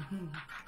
Mm-hmm.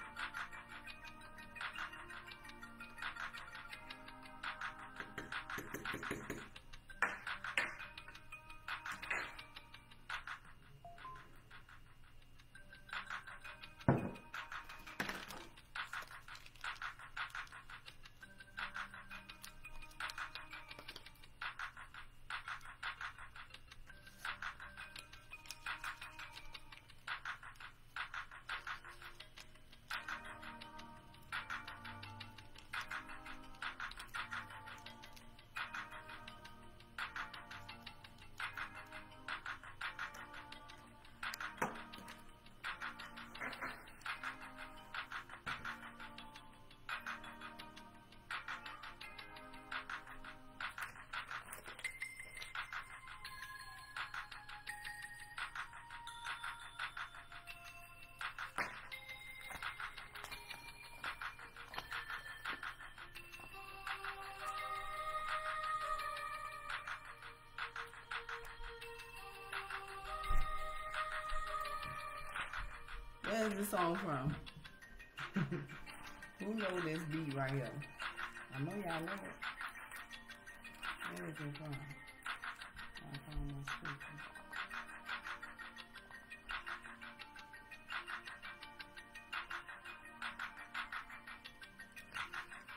The song from? Who know this beat right here? I know y'all know it. Where is it from? I found my speaker.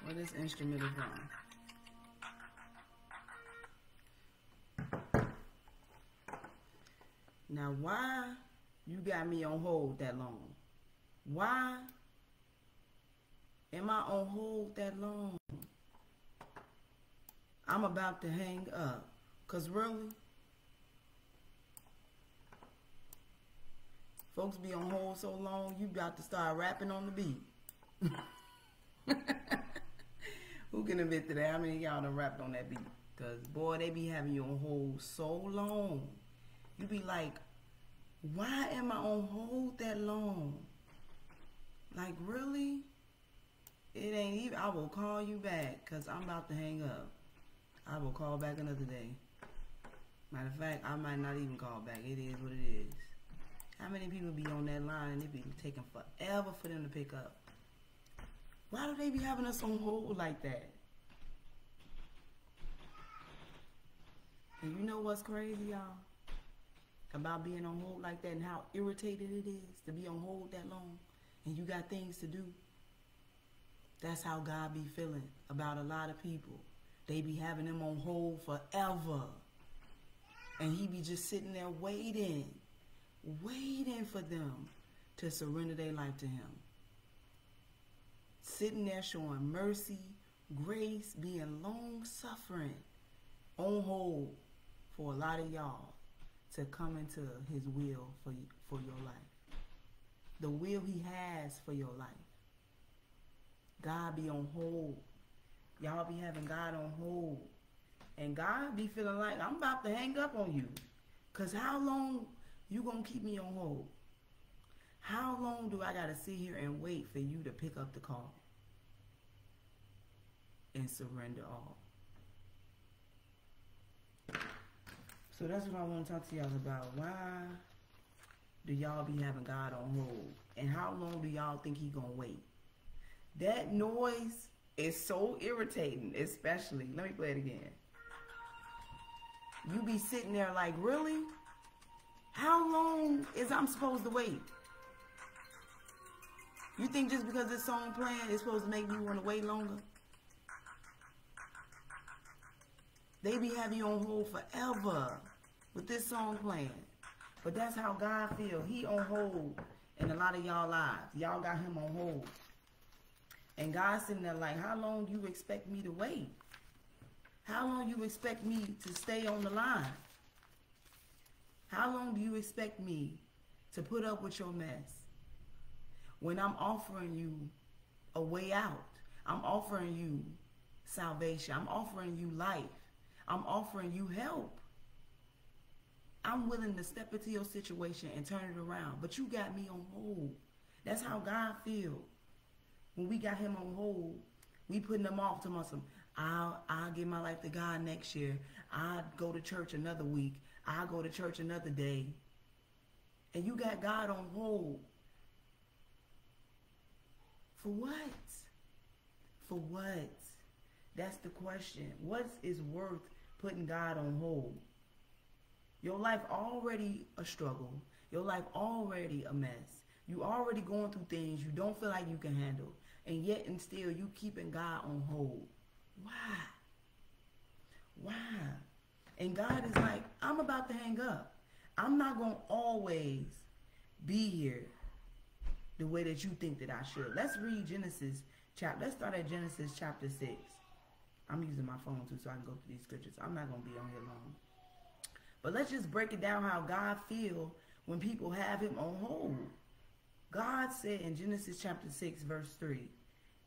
Where this instrument is from? Now, why you got me on hold that long? Why am I on hold that long? I'm about to hang up. Cause really, folks be on hold so long, you about to start rapping on the beat. Who can admit to that? How many y'all done rapped on that beat? Cause boy, they be having you on hold so long. You be like, why am I on hold that long? Like really? It ain't even. I will call you back because I'm about to hang up. I will call back another day. Matter of fact, I might not even call back. It is what it is. How many people be on that line and it be taking forever for them to pick up? Why do they be having us on hold like that? And you know what's crazy, y'all? About being on hold like that and how irritated it is to be on hold that long and you got things to do. That's how God be feeling about a lot of people. They be having them on hold forever. And he be just sitting there waiting, waiting for them to surrender their life to him. Sitting there showing mercy, grace, being long suffering, on hold for a lot of y'all to come into his will for, for your life. The will he has for your life. God be on hold. Y'all be having God on hold. And God be feeling like I'm about to hang up on you. Cause how long you gonna keep me on hold? How long do I gotta sit here and wait for you to pick up the call? And surrender all. So that's what I want to talk to y'all about. Why do y'all be having God on hold? And how long do y'all think he gonna wait? That noise is so irritating, especially. Let me play it again. You be sitting there like, really? How long is I'm supposed to wait? You think just because this song playing is supposed to make me want to wait longer? They be having you on hold forever with this song playing. But that's how God feel. He on hold in a lot of y'all lives. Y'all got him on hold. And God's sitting there like, how long do you expect me to wait? How long you expect me to stay on the line? How long do you expect me to put up with your mess? When I'm offering you a way out, I'm offering you salvation, I'm offering you life, I'm offering you help. I'm willing to step into your situation and turn it around, but you got me on hold. That's how God feels. When we got him on hold, we putting him off to muscle. I'll I'll give my life to God next year. I'll go to church another week. I'll go to church another day. And you got God on hold. For what? For what? That's the question. What is worth putting God on hold? Your life already a struggle. Your life already a mess. You already going through things you don't feel like you can handle. And yet and still you keeping God on hold. Why? Why? And God is like, I'm about to hang up. I'm not going to always be here the way that you think that I should. Let's read Genesis chapter. Let's start at Genesis chapter 6. I'm using my phone too so I can go through these scriptures. I'm not going to be on here long. But let's just break it down how God feel when people have him on hold. God said in Genesis chapter 6 verse 3,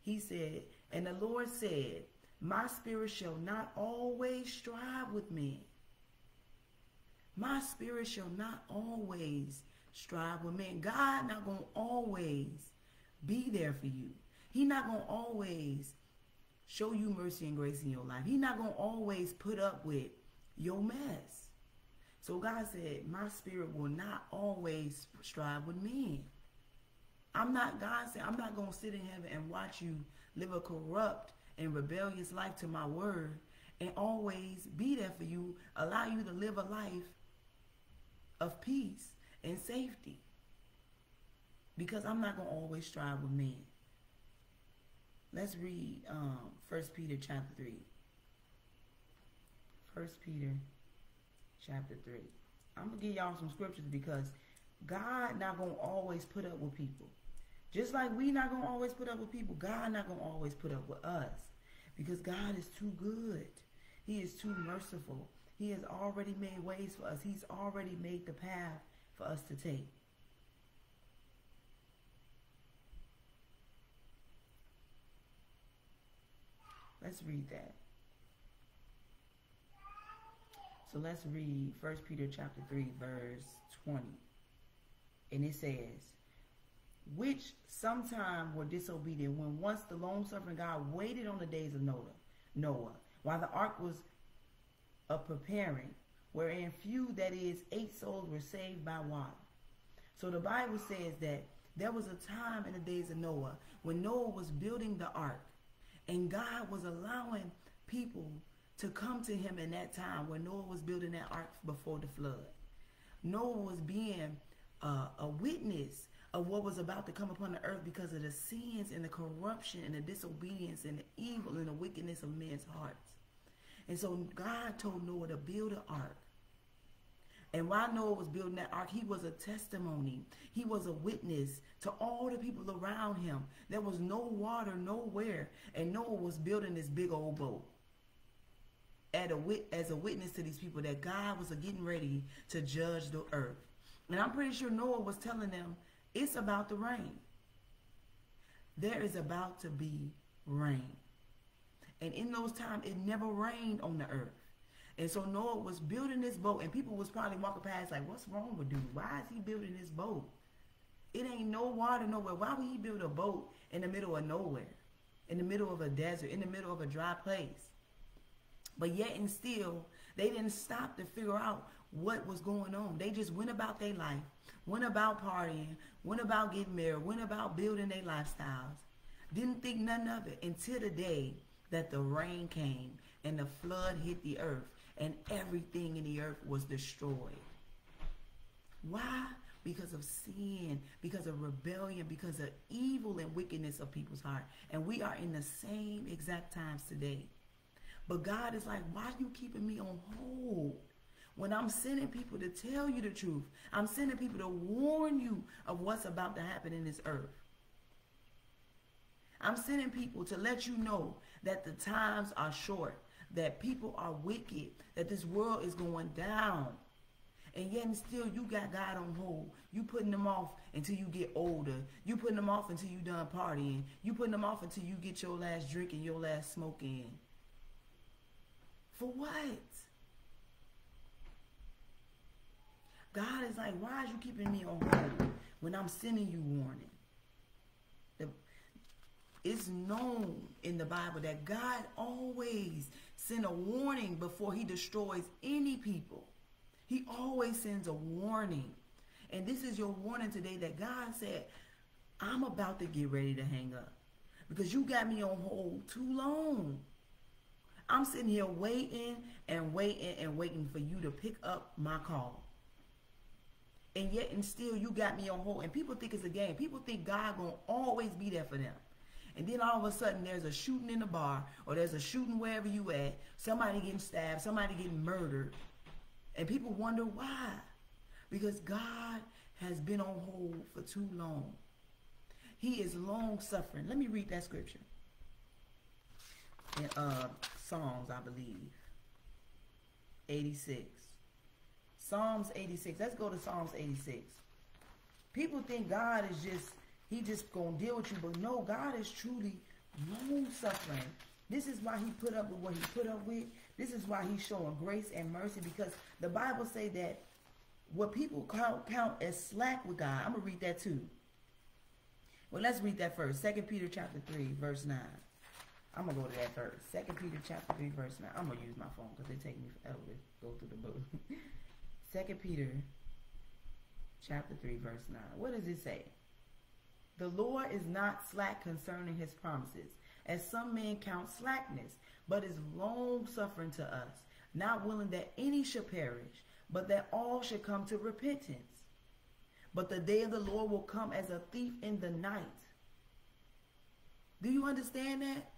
he said, And the Lord said, My spirit shall not always strive with me. My spirit shall not always strive with men. God not going to always be there for you. He not going to always show you mercy and grace in your life. He not going to always put up with your mess. So God said, my spirit will not always strive with men. I'm not, God said, I'm not going to sit in heaven and watch you live a corrupt and rebellious life to my word and always be there for you, allow you to live a life of peace and safety. Because I'm not going to always strive with men. Let's read um, 1 Peter chapter 3. 1 Peter chapter 3. I'm going to give y'all some scriptures because God not going to always put up with people. Just like we not going to always put up with people, God not going to always put up with us. Because God is too good. He is too merciful. He has already made ways for us. He's already made the path for us to take. Let's read that. So let's read 1 Peter chapter 3 verse 20. And it says, which sometime were disobedient when once the long suffering God waited on the days of Noah, Noah, while the ark was a preparing, wherein few, that is, eight souls were saved by water. So the Bible says that there was a time in the days of Noah when Noah was building the ark, and God was allowing people to come to him in that time when Noah was building that ark before the flood. Noah was being uh, a witness of what was about to come upon the earth because of the sins and the corruption and the disobedience and the evil and the wickedness of men's hearts. And so God told Noah to build an ark. And while Noah was building that ark, he was a testimony. He was a witness to all the people around him. There was no water nowhere. And Noah was building this big old boat at a, as a witness to these people that God was getting ready to judge the earth. And I'm pretty sure Noah was telling them, it's about the rain. There is about to be rain. And in those times, it never rained on the earth. And so Noah was building this boat, and people was probably walking past like, what's wrong with dude? Why is he building this boat? It ain't no water nowhere. Why would he build a boat in the middle of nowhere? In the middle of a desert, in the middle of a dry place? But yet and still, they didn't stop to figure out what was going on. They just went about their life, went about partying, went about getting married, went about building their lifestyles. Didn't think none of it until the day that the rain came and the flood hit the earth and everything in the earth was destroyed. Why? Because of sin, because of rebellion, because of evil and wickedness of people's heart. And we are in the same exact times today. But God is like, why are you keeping me on hold? When I'm sending people to tell you the truth, I'm sending people to warn you of what's about to happen in this earth. I'm sending people to let you know that the times are short, that people are wicked, that this world is going down. And yet and still you got God on hold. You putting them off until you get older. You putting them off until you done partying. You putting them off until you get your last drink and your last smoke in. For what? God is like, why is you keeping me on hold when I'm sending you warning? The, it's known in the Bible that God always send a warning before he destroys any people. He always sends a warning. And this is your warning today that God said, I'm about to get ready to hang up. because you got me on hold too long. I'm sitting here waiting and waiting and waiting for you to pick up my call. And yet and still you got me on hold. And people think it's a game. People think God gonna always be there for them. And then all of a sudden there's a shooting in the bar or there's a shooting wherever you at. Somebody getting stabbed, somebody getting murdered. And people wonder why. Because God has been on hold for too long. He is long suffering. Let me read that scripture. In uh, Psalms, I believe. 86. Psalms 86. Let's go to Psalms 86. People think God is just, he just going to deal with you. But no, God is truly long suffering. This is why he put up with what he put up with. This is why he's showing grace and mercy because the Bible say that what people count, count as slack with God. I'm going to read that too. Well, let's read that first. Second Peter chapter 3, verse 9. I'm to go to that first. Second Peter chapter 3, verse 9. I'm to use my phone because it take me forever to go through the book. Second Peter chapter 3, verse 9. What does it say? The Lord is not slack concerning his promises, as some men count slackness, but is long suffering to us, not willing that any should perish, but that all should come to repentance. But the day of the Lord will come as a thief in the night. Do you understand that?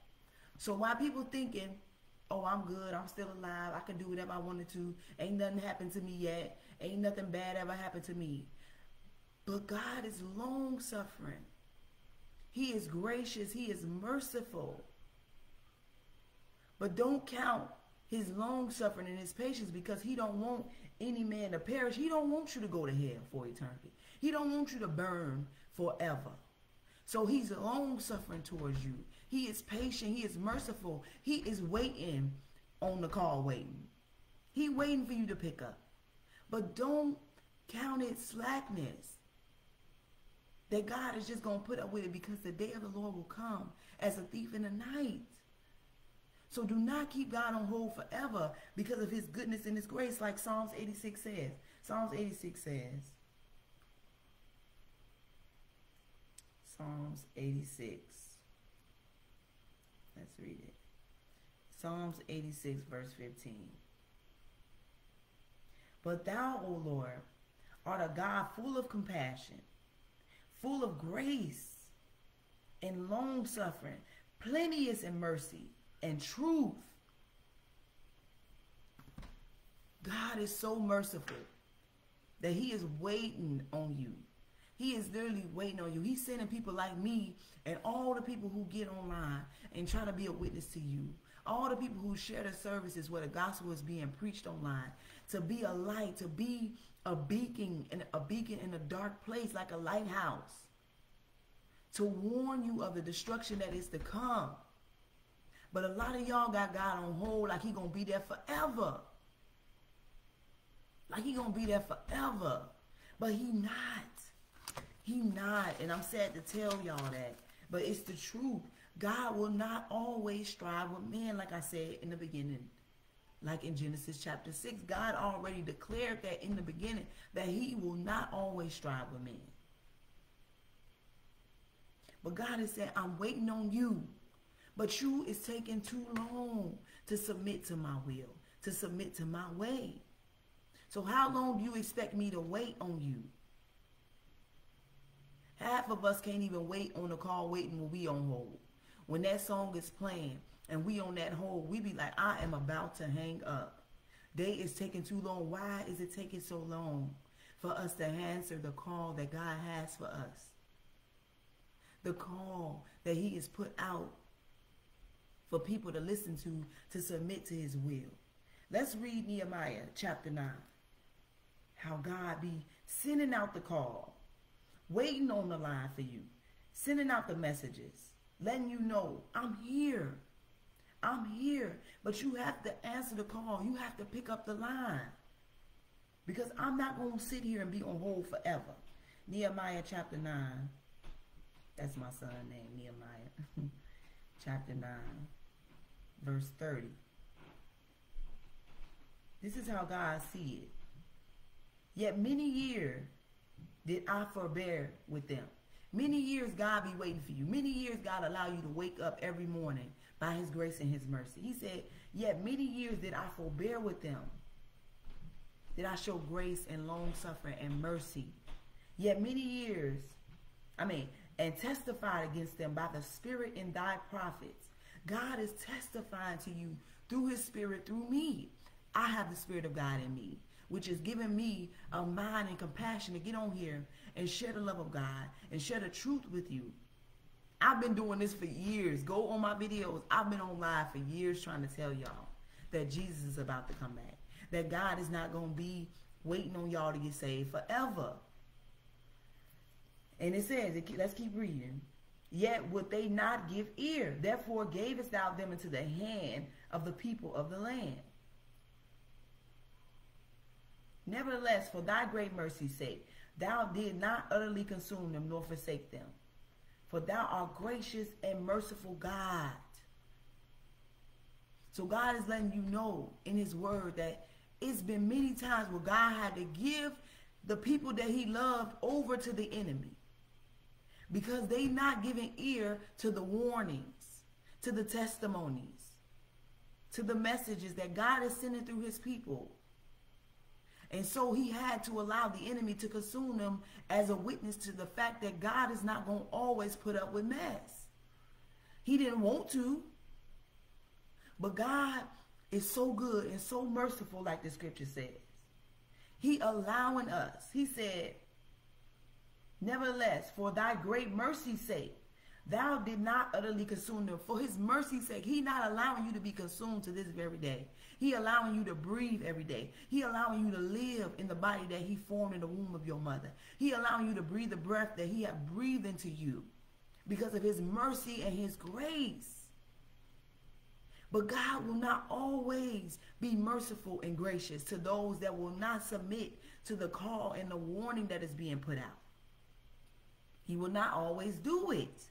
So why people thinking, oh, I'm good, I'm still alive, I can do whatever I wanted to, ain't nothing happened to me yet, ain't nothing bad ever happened to me. But God is long suffering. He is gracious, he is merciful. But don't count his long suffering and his patience because he don't want any man to perish. He don't want you to go to hell for eternity. He don't want you to burn forever. So he's long suffering towards you. He is patient. He is merciful. He is waiting on the call, waiting. He waiting for you to pick up. But don't count it slackness. That God is just going to put up with it because the day of the Lord will come as a thief in the night. So do not keep God on hold forever because of his goodness and his grace, like Psalms 86 says. Psalms 86 says, Psalms 86. Let's read it. Psalms 86, verse 15. But thou, O Lord, art a God full of compassion, full of grace and long suffering, plenteous in mercy and truth. God is so merciful that he is waiting on you. He is literally waiting on you. He's sending people like me and all the people who get online and try to be a witness to you. All the people who share the services where the gospel is being preached online. To be a light, to be a beacon and a beacon in a dark place like a lighthouse. To warn you of the destruction that is to come. But a lot of y'all got God on hold like he gonna be there forever. Like he gonna be there forever. But he not. He not. And I'm sad to tell y'all that. But it's the truth. God will not always strive with men, like I said in the beginning. Like in Genesis chapter 6, God already declared that in the beginning that he will not always strive with men. But God is saying, I'm waiting on you. But you is taking too long to submit to my will, to submit to my way. So how long do you expect me to wait on you? Half of us can't even wait on the call waiting when we on hold. When that song is playing and we on that hold, we be like, I am about to hang up. Day is taking too long. Why is it taking so long for us to answer the call that God has for us? The call that he has put out for people to listen to to submit to his will. Let's read Nehemiah chapter 9. How God be sending out the call, waiting on the line for you, sending out the messages, letting you know, I'm here. I'm here. But you have to answer the call. You have to pick up the line. Because I'm not going to sit here and be on hold forever. Nehemiah chapter 9. That's my son name, Nehemiah. chapter 9 verse 30. This is how God see it. Yet many years did I forbear with them, Many years God be waiting for you. Many years God allow you to wake up every morning by his grace and his mercy. He said, yet many years did I forbear with them. Did I show grace and long suffering and mercy. Yet many years, I mean, and testified against them by the spirit in thy prophets. God is testifying to you through his spirit, through me. I have the spirit of God in me, which is giving me a mind and compassion to get on here and share the love of God and share the truth with you. I've been doing this for years. Go on my videos. I've been on live for years trying to tell y'all that Jesus is about to come back. That God is not going to be waiting on y'all to get saved forever. And it says, let's keep reading. Yet would they not give ear. Therefore gavest thou them into the hand of the people of the land. Nevertheless, for thy great mercy's sake, thou did not utterly consume them nor forsake them. For thou art gracious and merciful God. So God is letting you know in his word that it's been many times where God had to give the people that he loved over to the enemy because they not giving ear to the warnings, to the testimonies, to the messages that God is sending through his people. And so he had to allow the enemy to consume him as a witness to the fact that God is not going to always put up with mess. He didn't want to. But God is so good and so merciful, like the scripture says. He allowing us. He said, Nevertheless, for thy great mercy's sake, thou did not utterly consume them. For his mercy's sake, he not allowing you to be consumed to this very day. He allowing you to breathe every day. He allowing you to live in the body that he formed in the womb of your mother. He allowing you to breathe the breath that he had breathed into you because of his mercy and his grace. But God will not always be merciful and gracious to those that will not submit to the call and the warning that is being put out. He will not always do it.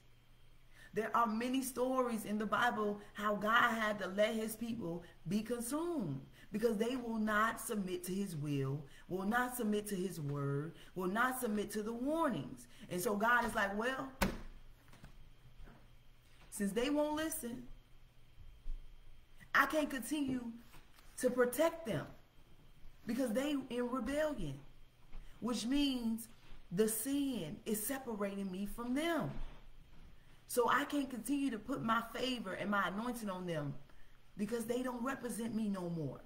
There are many stories in the Bible how God had to let his people be consumed because they will not submit to his will, will not submit to his word, will not submit to the warnings. And so God is like, well, since they won't listen, I can't continue to protect them because they in rebellion, which means the sin is separating me from them. So I can't continue to put my favor and my anointing on them because they don't represent me no more.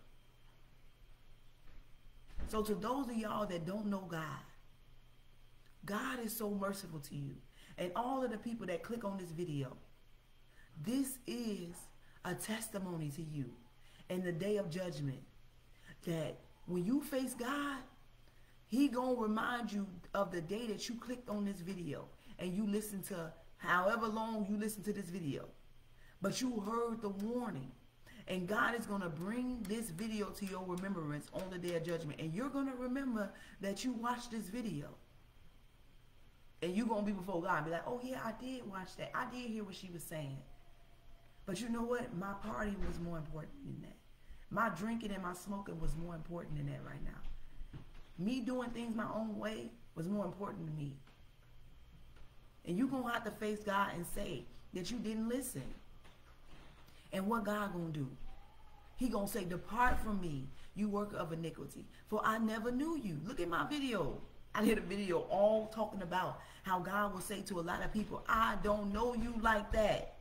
So to those of y'all that don't know God, God is so merciful to you. And all of the people that click on this video, this is a testimony to you in the day of judgment that when you face God, he gonna remind you of the day that you clicked on this video and you listened to however long you listen to this video. But you heard the warning. And God is going to bring this video to your remembrance on the day of judgment. And you're going to remember that you watched this video. And you're going to be before God and be like, oh, yeah, I did watch that. I did hear what she was saying. But you know what? My party was more important than that. My drinking and my smoking was more important than that right now. Me doing things my own way was more important to me. And you're going to have to face God and say that you didn't listen. And what God going to do? He going to say, depart from me, you worker of iniquity, for I never knew you. Look at my video. I did a video all talking about how God will say to a lot of people, I don't know you like that.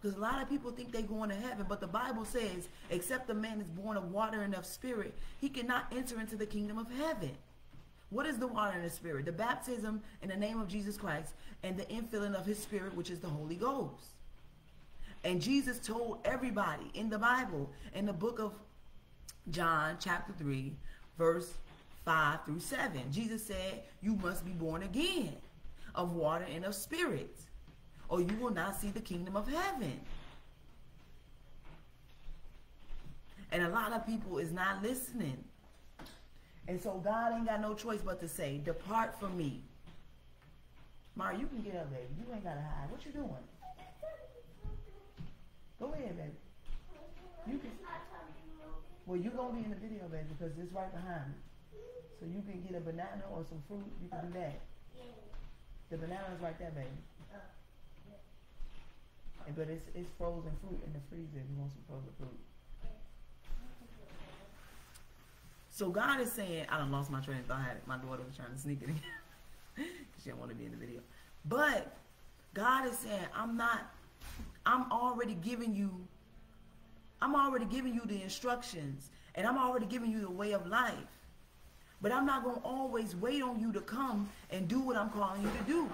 Because a lot of people think they're going to heaven, but the Bible says, except a man is born of water and of spirit, he cannot enter into the kingdom of heaven. What is the water and the spirit? The baptism in the name of Jesus Christ and the infilling of his spirit, which is the Holy Ghost. And Jesus told everybody in the Bible, in the book of John, chapter 3, verse 5 through 7, Jesus said, You must be born again of water and of spirit or you will not see the kingdom of heaven. And a lot of people is not listening. And so God ain't got no choice but to say, depart from me. Mara, you can get up, baby. You ain't got to hide. What you doing? Go ahead, baby. You can. Well, you're going to be in the video, baby, because it's right behind me. So you can get a banana or some fruit. You can do that. The banana's right there, baby. But it's it's frozen fruit in the freezer if you want some frozen fruit. So God is saying, I don't lost my train of thought. My daughter was trying to sneak it in. she didn't want to be in the video. But God is saying, I'm not, I'm already giving you, I'm already giving you the instructions and I'm already giving you the way of life. But I'm not going to always wait on you to come and do what I'm calling you to do.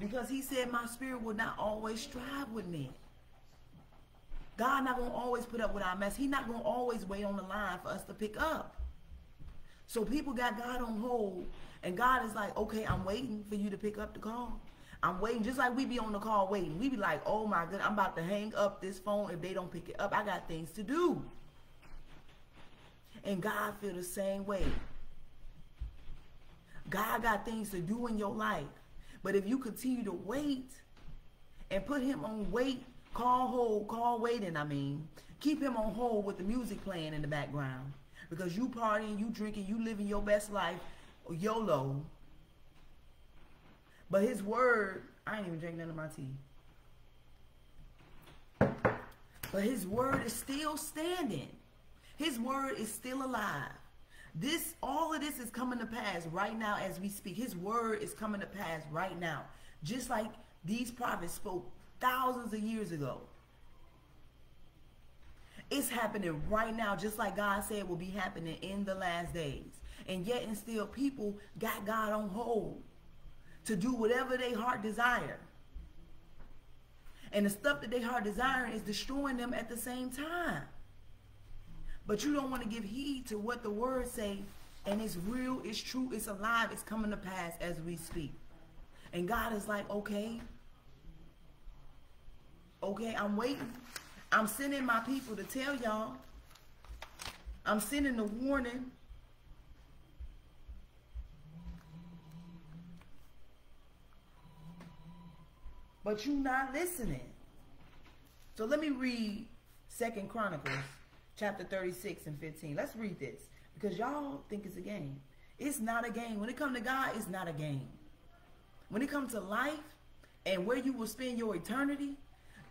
Because he said my spirit will not always strive with me. God not going to always put up with our mess. He's not going to always wait on the line for us to pick up. So people got God on hold and God is like, okay, I'm waiting for you to pick up the call. I'm waiting, just like we be on the call waiting. We be like, oh my God, I'm about to hang up this phone if they don't pick it up. I got things to do. And God feel the same way. God got things to do in your life. But if you continue to wait and put him on wait, call hold, call waiting, I mean, keep him on hold with the music playing in the background. Because you partying, you drinking, you living your best life, YOLO. But his word, I ain't even drink none of my tea. But his word is still standing. His word is still alive. This, all of this is coming to pass right now as we speak. His word is coming to pass right now. Just like these prophets spoke thousands of years ago. It's happening right now, just like God said will be happening in the last days. And yet and still people got God on hold to do whatever they heart desire. And the stuff that they heart desiring is destroying them at the same time. But you don't want to give heed to what the words say. And it's real, it's true, it's alive, it's coming to pass as we speak. And God is like, okay, okay, I'm waiting. I'm sending my people to tell y'all. I'm sending the warning. But you not listening. So let me read Second Chronicles chapter 36 and 15. Let's read this because y'all think it's a game. It's not a game. When it comes to God, it's not a game. When it comes to life and where you will spend your eternity,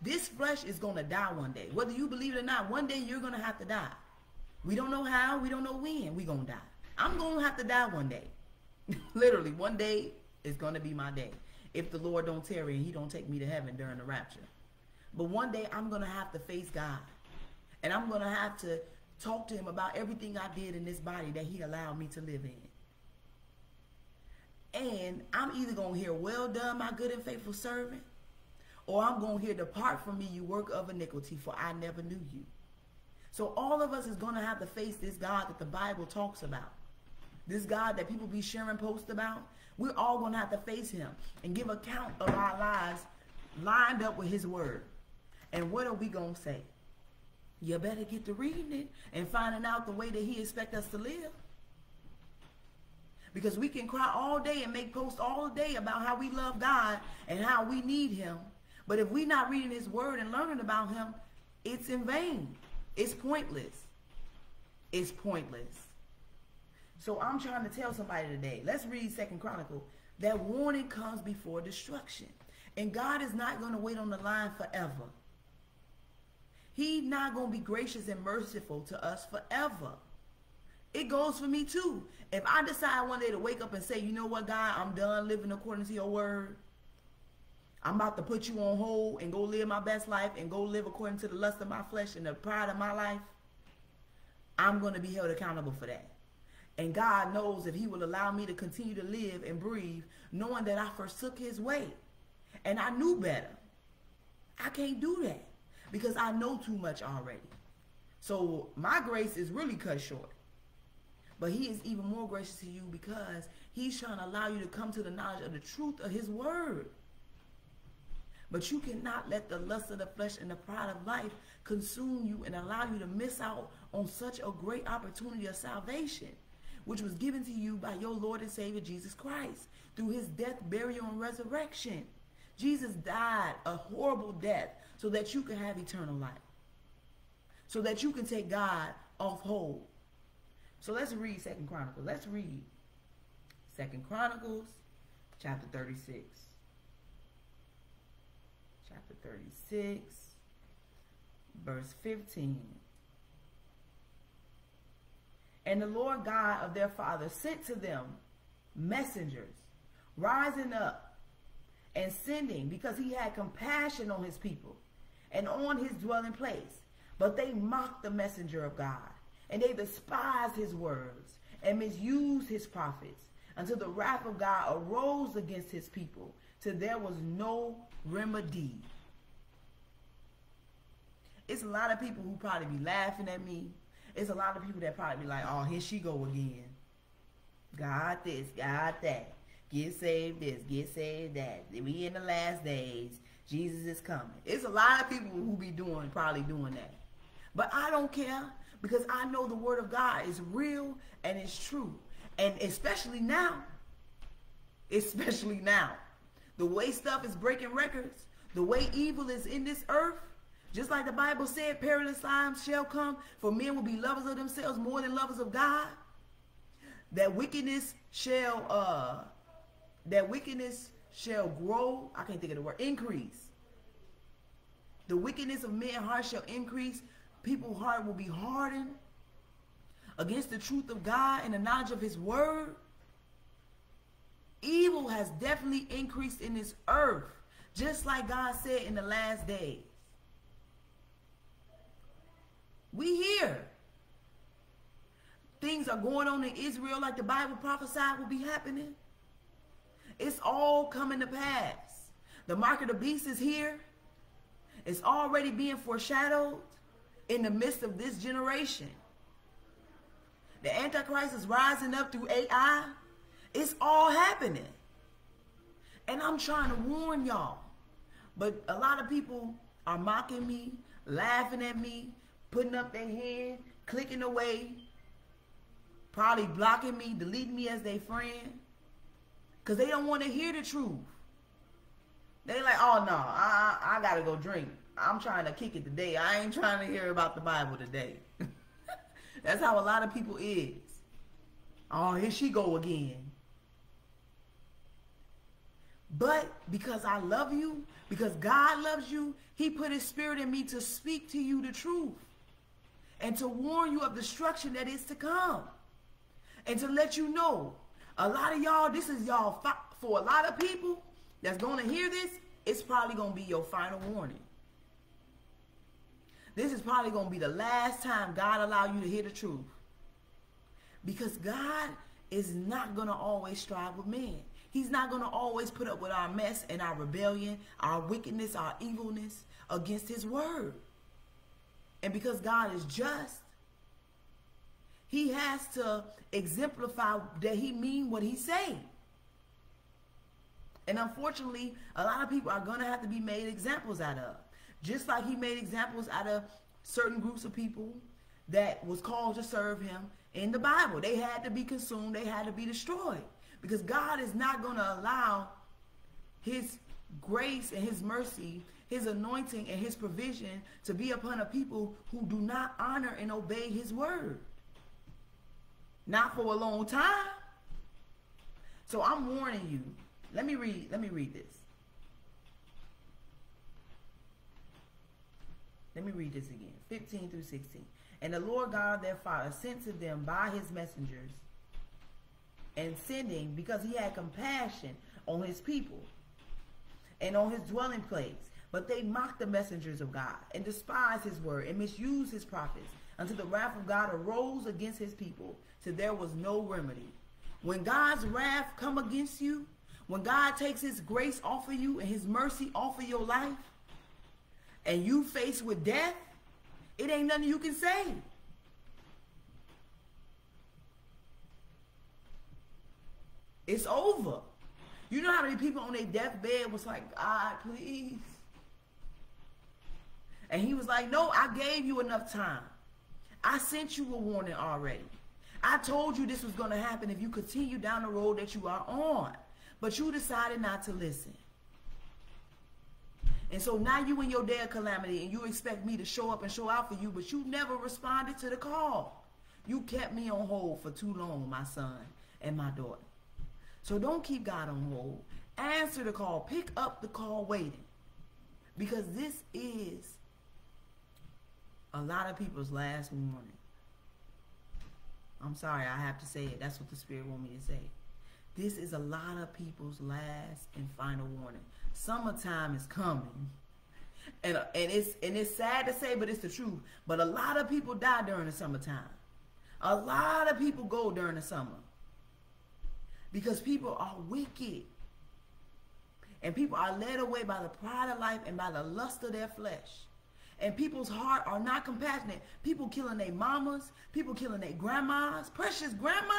this flesh is going to die one day. Whether you believe it or not, one day you're going to have to die. We don't know how. We don't know when we're going to die. I'm going to have to die one day. Literally, one day is going to be my day if the Lord don't tarry and he don't take me to heaven during the rapture. But one day I'm going to have to face God. And I'm going to have to talk to him about everything I did in this body that he allowed me to live in. And I'm either going to hear, well done, my good and faithful servant, or I'm going to hear, depart from me, you work of iniquity, for I never knew you. So all of us is going to have to face this God that the Bible talks about. This God that people be sharing posts about. We're all going to have to face him and give account of our lives lined up with his word. And what are we going to say? You better get to reading it and finding out the way that he expects us to live. Because we can cry all day and make posts all day about how we love God and how we need him. But if we're not reading his word and learning about him, it's in vain. It's pointless. It's pointless. So I'm trying to tell somebody today, let's read Second Chronicle, that warning comes before destruction. And God is not going to wait on the line forever. He's not going to be gracious and merciful to us forever. It goes for me too. If I decide one day to wake up and say, you know what, God, I'm done living according to your word. I'm about to put you on hold and go live my best life and go live according to the lust of my flesh and the pride of my life. I'm going to be held accountable for that. And God knows if he will allow me to continue to live and breathe, knowing that I forsook his way. And I knew better. I can't do that because I know too much already. So my grace is really cut short. But he is even more gracious to you because he's trying to allow you to come to the knowledge of the truth of his word. But you cannot let the lust of the flesh and the pride of life consume you and allow you to miss out on such a great opportunity of salvation which was given to you by your Lord and Savior Jesus Christ through his death, burial, and resurrection. Jesus died a horrible death so that you can have eternal life. So that you can take God off hold. So let's read Second Chronicles. Let's read Second Chronicles chapter 36. Chapter 36, verse 15. And the Lord God of their father sent to them messengers, rising up and sending, because he had compassion on his people and on his dwelling place. But they mocked the messenger of God, and they despised his words, and misused his prophets, until the wrath of God arose against his people, till there was no remedy. It's a lot of people who probably be laughing at me. It's a lot of people that probably be like, oh, here she go again. Got this, got that. Get saved this, get saved that. We in the last days. Jesus is coming. It's a lot of people who be doing, probably doing that. But I don't care because I know the word of God is real and it's true. And especially now, especially now, the way stuff is breaking records, the way evil is in this earth, just like the Bible said, perilous times shall come, for men will be lovers of themselves more than lovers of God. That wickedness shall uh that wickedness shall grow. I can't think of the word increase. The wickedness of men's heart shall increase. People's heart will be hardened against the truth of God and the knowledge of his word. Evil has definitely increased in this earth, just like God said in the last days. We here. Things are going on in Israel like the Bible prophesied will be happening. It's all coming to pass. The mark of the beast is here. It's already being foreshadowed in the midst of this generation. The Antichrist is rising up through AI. It's all happening. And I'm trying to warn y'all. But a lot of people are mocking me, laughing at me, putting up their hand, clicking away, probably blocking me, deleting me as their friend. Because they don't want to hear the truth. They like, oh no, I, I gotta go drink. I'm trying to kick it today. I ain't trying to hear about the Bible today. That's how a lot of people is. Oh, here she go again. But because I love you, because God loves you, he put his spirit in me to speak to you the truth and to warn you of destruction that is to come and to let you know a lot of y'all, this is y'all, for a lot of people that's going to hear this, it's probably going to be your final warning. This is probably going to be the last time God allow you to hear the truth. Because God is not going to always strive with men. He's not going to always put up with our mess and our rebellion, our wickedness, our evilness against his word. And because God is just, he has to exemplify that he mean what he say. And unfortunately, a lot of people are going to have to be made examples out of. Just like he made examples out of certain groups of people that was called to serve him in the Bible. They had to be consumed. They had to be destroyed. Because God is not going to allow his grace and his mercy, his anointing and his provision to be upon a people who do not honor and obey his word. Not for a long time. So I'm warning you. Let me read, let me read this. Let me read this again. 15 through 16. And the Lord God their father sent to them by his messengers and sending because he had compassion on his people and on his dwelling place. But they mocked the messengers of God and despised his word and misused his prophets until the wrath of God arose against his people till there was no remedy. When God's wrath come against you, when God takes his grace off of you and his mercy off of your life, and you faced with death, it ain't nothing you can say. It's over. You know how many people on their deathbed was like, God, please. And he was like, no, I gave you enough time. I sent you a warning already. I told you this was going to happen if you continue down the road that you are on. But you decided not to listen. And so now you in your day of calamity and you expect me to show up and show out for you, but you never responded to the call. You kept me on hold for too long, my son and my daughter. So don't keep God on hold. Answer the call. Pick up the call waiting. Because this is a lot of people's last warning. I'm sorry, I have to say it. That's what the Spirit want me to say. This is a lot of people's last and final warning. Summertime is coming. And, and it's and it's sad to say, but it's the truth. But a lot of people die during the summertime. A lot of people go during the summer. Because people are wicked. And people are led away by the pride of life and by the lust of their flesh. And people's heart are not compassionate. People killing their mamas, people killing their grandmas, precious grandma.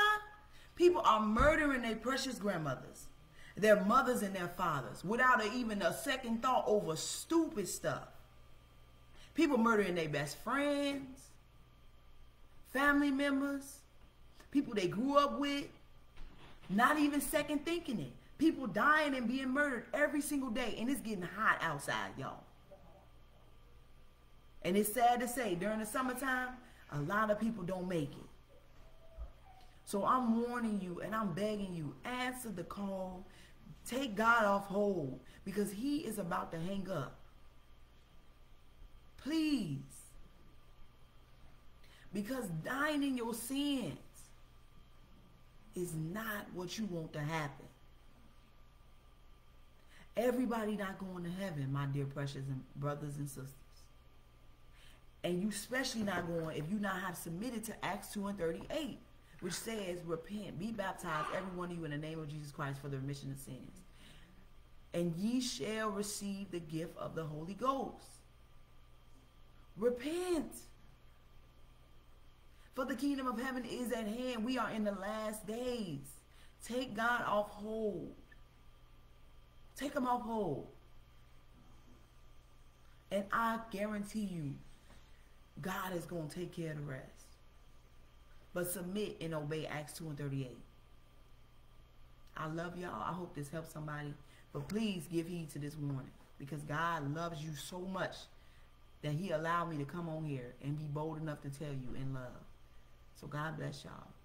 People are murdering their precious grandmothers, their mothers and their fathers without a, even a second thought over stupid stuff. People murdering their best friends, family members, people they grew up with, not even second thinking it. People dying and being murdered every single day, and it's getting hot outside, y'all. And it's sad to say, during the summertime, a lot of people don't make it. So I'm warning you and I'm begging you, answer the call. Take God off hold because he is about to hang up. Please. Because dying in your sins is not what you want to happen. Everybody not going to heaven, my dear precious and brothers and sisters. And you especially not going if you not have submitted to Acts 2 and 38, which says, Repent, be baptized, every one of you in the name of Jesus Christ for the remission of sins. And ye shall receive the gift of the Holy Ghost. Repent. For the kingdom of heaven is at hand. We are in the last days. Take God off hold. Take him off hold. And I guarantee you, God is going to take care of the rest. But submit and obey Acts 2 and 38. I love y'all. I hope this helps somebody. But please give heed to this warning. Because God loves you so much that he allowed me to come on here and be bold enough to tell you in love. So God bless y'all.